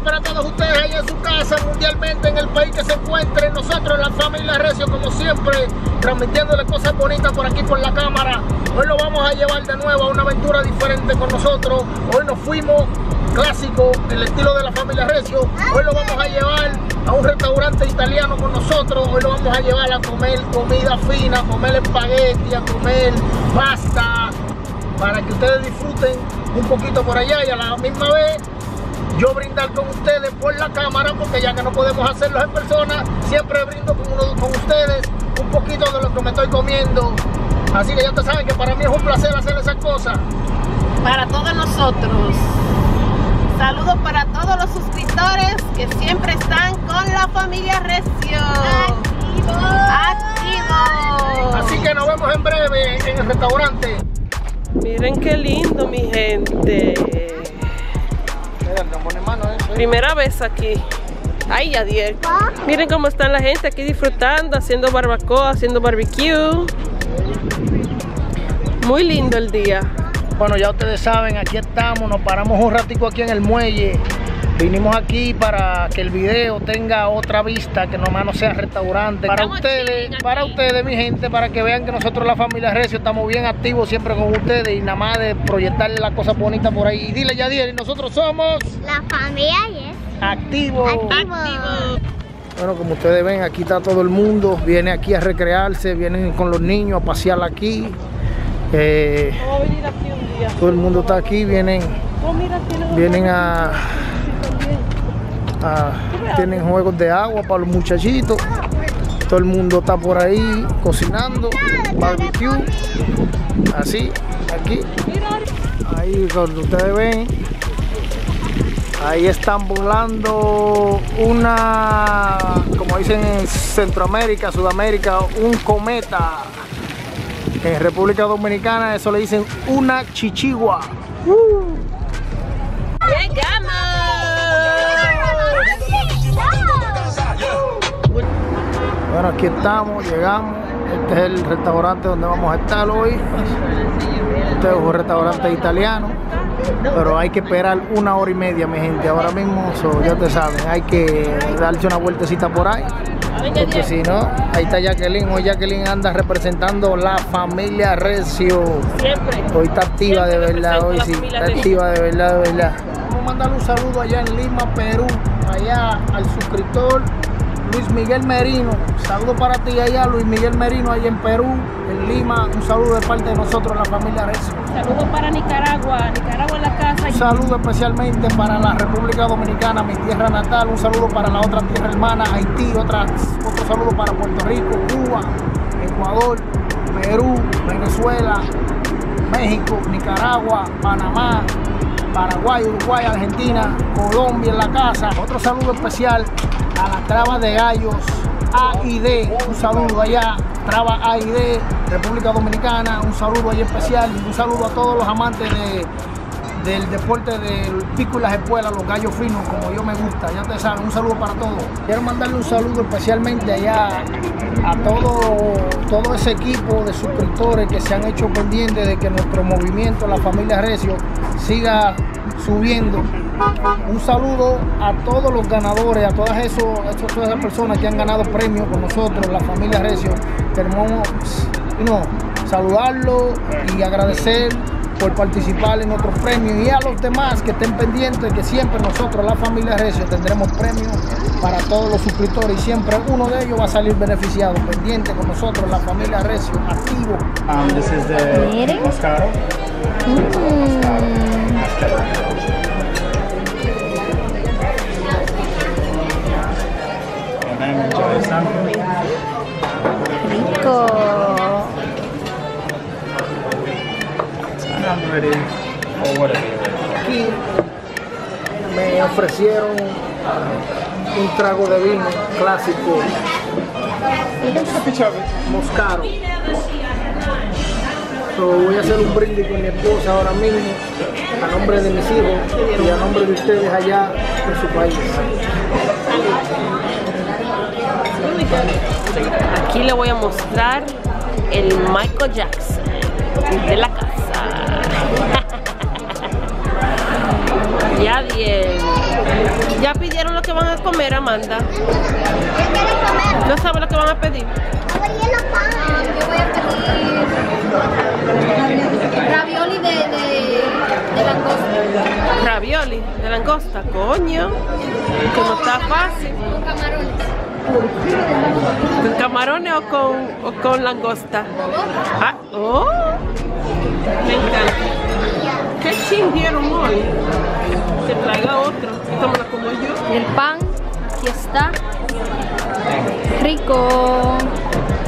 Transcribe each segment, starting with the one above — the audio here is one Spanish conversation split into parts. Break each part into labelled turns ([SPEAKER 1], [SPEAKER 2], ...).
[SPEAKER 1] para todos ustedes ahí en su casa, mundialmente, en el país que se encuentre. Nosotros, la familia Recio, como siempre, transmitiéndole cosas bonitas por aquí por la cámara. Hoy lo vamos a llevar de nuevo a una aventura diferente con nosotros. Hoy nos fuimos clásico, el estilo de la familia Recio. Hoy lo vamos a llevar a un restaurante italiano con nosotros. Hoy lo vamos a llevar a comer comida fina, a comer espagueti, a comer pasta, para que ustedes disfruten un poquito por allá y a la misma vez yo brindar con ustedes por la cámara, porque ya que no podemos hacerlo en persona, siempre brindo con, uno, con ustedes un poquito de lo que me estoy comiendo. Así que ya te saben que para mí es un placer hacer esas cosas.
[SPEAKER 2] Para todos nosotros. Saludos para todos los suscriptores que siempre están con la familia Recio. Activo.
[SPEAKER 1] Así que nos vemos en breve en el restaurante.
[SPEAKER 3] Miren qué lindo, mi gente. Primera vez aquí. Ay, Yadier. Miren cómo están la gente aquí disfrutando, haciendo barbacoa, haciendo barbecue. Muy lindo el día.
[SPEAKER 1] Bueno, ya ustedes saben, aquí estamos, nos paramos un ratico aquí en el muelle. Vinimos aquí para que el video tenga otra vista, que nomás no sea restaurante. Para ustedes, para ustedes, mi gente, para que vean que nosotros, la familia Recio, estamos bien activos siempre con ustedes y nada más de proyectarle las cosas bonitas por ahí. Y dile, Yadier, y nosotros somos...
[SPEAKER 4] La familia Yes.
[SPEAKER 1] Activos.
[SPEAKER 4] Activo.
[SPEAKER 1] Bueno, como ustedes ven, aquí está todo el mundo. Viene aquí a recrearse, vienen con los niños a pasear aquí. Eh,
[SPEAKER 3] Vamos a venir aquí un día.
[SPEAKER 1] todo el mundo está aquí, vienen,
[SPEAKER 3] Oh, mira,
[SPEAKER 1] vienen a,
[SPEAKER 3] también.
[SPEAKER 1] a- tienen juegos de agua para los muchachitos. Todo el mundo está por ahí cocinando, barbecue, así, aquí. Ahí donde ustedes ven, ahí están volando una, como dicen en Centroamérica, Sudamérica, un cometa. En República Dominicana eso le dicen una chichigua. Bueno, aquí estamos, llegamos. Este es el restaurante donde vamos a estar hoy. Este es un restaurante italiano, pero hay que esperar una hora y media, mi gente. Ahora mismo, so, ya te saben, hay que darse una vueltecita por ahí. Porque si no, ahí está Jacqueline. Hoy Jacqueline anda representando la familia Recio.
[SPEAKER 3] Siempre.
[SPEAKER 1] Hoy está activa de verdad, hoy sí, está activa de verdad, de verdad. Vamos a mandarle un saludo allá en Lima, Perú, allá al suscriptor Luis Miguel Merino. Saludo para ti allá, Luis Miguel Merino, allá en Perú, en Lima. Un saludo de parte de nosotros, la familia Recio.
[SPEAKER 3] Saludos para Nicaragua. Nicaragua en la casa.
[SPEAKER 1] Un saludo especialmente para la República Dominicana, mi tierra natal. Un saludo para la otra tierra hermana, Haití. Otra, otro saludo para Puerto Rico, Cuba, Ecuador, Perú, Venezuela, México, Nicaragua, Panamá, Paraguay, Uruguay, Argentina, Colombia en la casa. Otro saludo especial a la traba de gallos A y D. Un saludo allá, traba A y D, República Dominicana. Un saludo ahí especial y un saludo a todos los amantes de del deporte del pico y las espuelas, los gallos finos, como yo me gusta, ya te saben, un saludo para todos. Quiero mandarle un saludo especialmente allá a todo, todo ese equipo de suscriptores que se han hecho pendientes de que nuestro movimiento, la familia Recio, siga subiendo. Un saludo a todos los ganadores, a todas, esas personas que han ganado premios con nosotros, la familia Recio. Queremos no, saludarlos y agradecer por participar en otros premios y a los demás que estén pendientes que siempre nosotros, la familia Recio, tendremos premios para todos los suscriptores y siempre uno de ellos va a salir beneficiado, pendiente con nosotros, la familia Recio, activo.
[SPEAKER 5] Um, this is the something.
[SPEAKER 4] Rico.
[SPEAKER 5] Whatever.
[SPEAKER 1] Aquí me ofrecieron un trago de vino clásico Moscaro. So, voy a hacer un brindis con mi esposa ahora mismo, a nombre de mis hijos y a nombre de ustedes allá en su país.
[SPEAKER 3] Aquí le voy a mostrar el Michael Jackson de la casa. Ya 10. ¿Ya pidieron lo que van a comer, Amanda?
[SPEAKER 4] ¿Qué quieren comer?
[SPEAKER 3] ¿No saben lo que van a pedir?
[SPEAKER 4] Yo voy a pedir ravioli de, de, de langosta
[SPEAKER 3] Ravioli de langosta. Coño. Que no está fácil.
[SPEAKER 4] con camarones.
[SPEAKER 3] ¿Con camarones o con, o con langosta? Ah, oh. Me encanta. ¿Qué chingieron hoy? Que traiga otro. Esta me la como yo.
[SPEAKER 6] El pan, aquí está. Rico.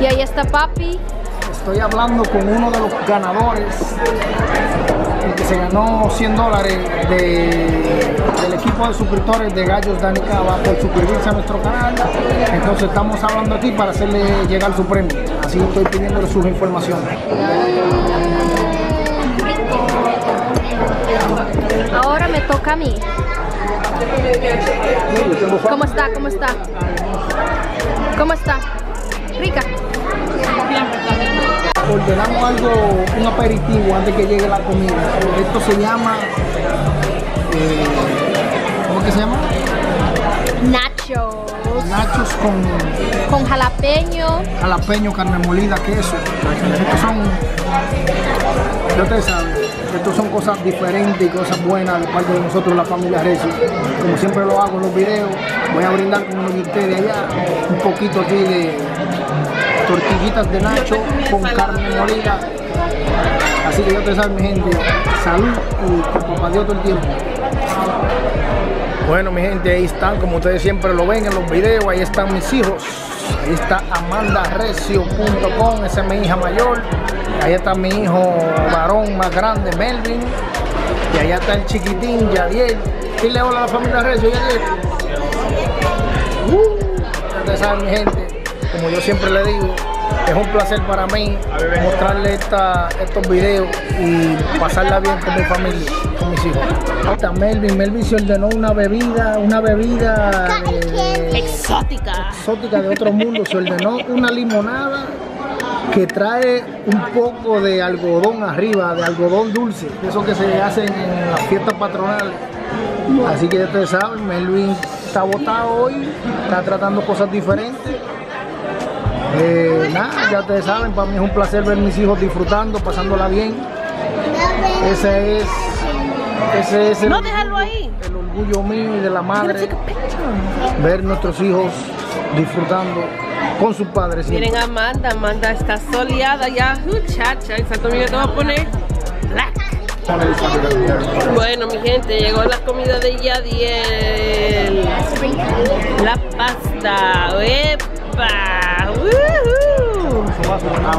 [SPEAKER 6] Y ahí está papi.
[SPEAKER 1] Estoy hablando con uno de los ganadores, el que se ganó 100 dólares de- del equipo de suscriptores de Gallos Dani Cava por suscribirse a nuestro canal. Entonces estamos hablando aquí para hacerle llegar su premio. Así estoy pidiéndole sus informaciones.
[SPEAKER 6] Ahora me toca a mí. ¿Cómo está? ¿Cómo está? ¿Cómo está? Rica.
[SPEAKER 1] Ordenamos algo, un aperitivo antes que llegue la comida. Esto se llama, eh, ¿cómo que se llama?
[SPEAKER 6] Nachos.
[SPEAKER 1] Nachos con
[SPEAKER 6] Con jalapeño.
[SPEAKER 1] jalapeño, carne molida, queso. Estos son, ya ustedes saben, estos son cosas diferentes y cosas buenas de parte de nosotros, la familia Reci. Como siempre lo hago en los videos, voy a brindar con uno de ustedes allá un poquito aquí de tortillitas de nacho con carne molida. Así que ya ustedes saben, mi gente, salud y con papá Dios todo el tiempo. Bueno, mi gente, ahí están, como ustedes siempre lo ven en los videos, ahí están mis hijos. Ahí está amandarecio.com, esa es mi hija mayor. Ahí está mi hijo varón más grande, Melvin. Y allá está el chiquitín, Yadiel. Dile hola a la familia Recio, Yadiel. Uh, ustedes saben, mi gente, como yo siempre le digo, es un placer para mí mostrarle esta- estos videos y pasarla bien con mi familia, con mis hijos. Melvin, Melvin se ordenó una bebida, una bebida de-
[SPEAKER 3] Exótica.
[SPEAKER 1] exótica de otro mundo, se ordenó una limonada que trae un poco de algodón arriba, de algodón dulce, eso que se hacen en las fiestas patronales. Así que ya ustedes saben, Melvin está botado hoy, está tratando cosas diferentes. Eh, nada, ya ustedes saben, para mí es un placer ver mis hijos disfrutando, pasándola bien. Ese es, ese es el,
[SPEAKER 3] No, déjalo ahí.
[SPEAKER 1] el orgullo mío y de la madre, ver nuestros hijos disfrutando con sus padres.
[SPEAKER 3] Miren a Amanda, Amanda está soleada ya, muchacha. Exacto, mira, te voy a poner. Bueno, mi gente, llegó la comida de Yadiel. La pasta, ¡epa!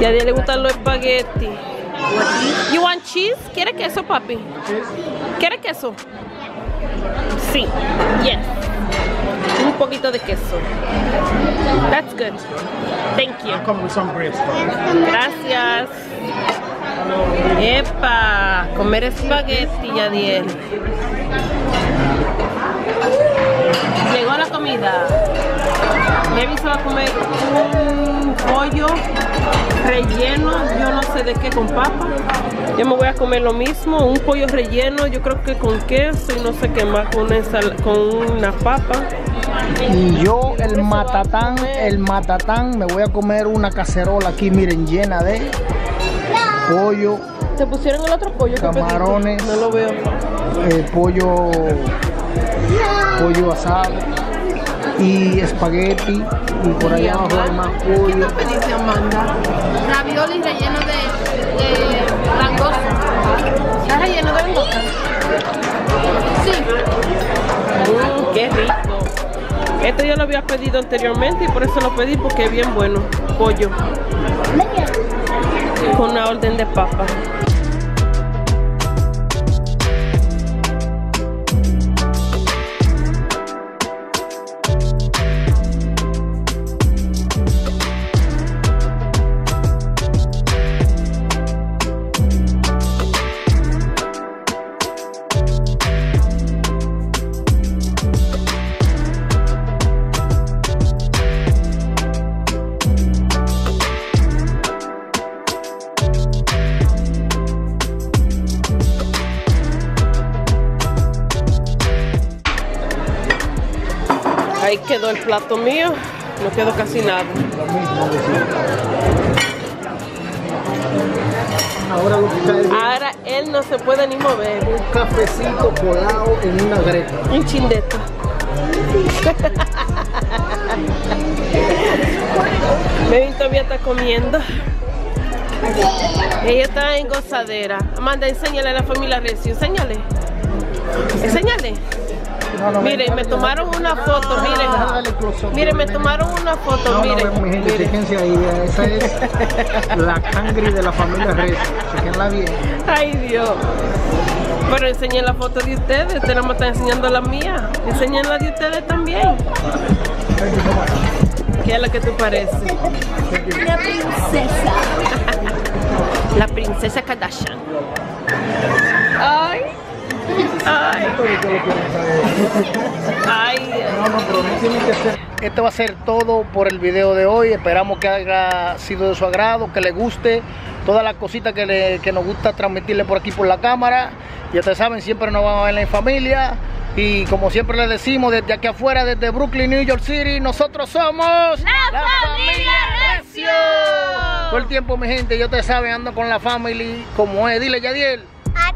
[SPEAKER 3] Yadiel le gustan los espaguetis. You want cheese? ¿Quiere queso, papi? ¿Quiere queso? Sí. Yes. Un poquito de queso. That's good. Thank you.
[SPEAKER 5] Come with some grapes.
[SPEAKER 3] Gracias. Epa, comer espagueti, Yadiel. Llegó la comida. Baby se va a comer un pollo relleno, yo no sé de qué con papa. Yo me voy a comer lo mismo, un pollo relleno, yo creo que con queso y no sé qué más, con con una papa.
[SPEAKER 1] Y yo el matatán, el matatán, me voy a comer una cacerola aquí, miren, llena de pollo,
[SPEAKER 3] ¿Te pusieron el otro pollo?
[SPEAKER 1] Camarones.
[SPEAKER 3] No lo veo.
[SPEAKER 1] eh, pollo, pollo asado y espagueti y por allá abajo hay más
[SPEAKER 3] ¿Qué
[SPEAKER 1] pollo.
[SPEAKER 3] te pediste, Amanda?
[SPEAKER 6] Ravioli relleno de, de langosta.
[SPEAKER 3] ¿Está relleno de langosta?
[SPEAKER 6] Sí.
[SPEAKER 3] Mm, qué rico. Esto yo lo había pedido anteriormente y por eso lo pedí porque es bien bueno. Pollo. Con una orden de papa. quedó el plato mío? No quedó casi nada.
[SPEAKER 1] Ahora lo que cae es
[SPEAKER 3] Ahora él no se puede ni mover.
[SPEAKER 1] un cafecito colado en una greca.
[SPEAKER 3] Un chindeto. Baby todavía está comiendo. Ella está en gozadera. Amanda, enséñale a la familia Recio. Enséñale. Enséñale. Miren, me tomaron una foto, miren. Miren, me tomaron una foto, miren.
[SPEAKER 1] mi gente, ahí. Esa es la cangri de la familia Reyes. Chequenla bien.
[SPEAKER 3] Ay, Dios. Pero enseñen la foto de ustedes. Usted no me está enseñando la mía. Enseñen la de ustedes también. ¿Qué es lo que tú pareces?
[SPEAKER 4] Una princesa.
[SPEAKER 3] La princesa Kardashian. Ay. Ay.
[SPEAKER 1] Este va a ser todo por el video de hoy. Esperamos que haya sido de su agrado, que le guste todas las cositas que, le- que nos gusta transmitirle por aquí por la cámara. Ya ustedes saben, siempre nos vamos a ver en familia. Y como siempre les decimos, desde aquí afuera, desde Brooklyn, New York City, nosotros somos
[SPEAKER 4] La Familia Recio.
[SPEAKER 1] Todo el tiempo, mi gente, ya ustedes saben, ando con la family como es. Dile, Yadiel.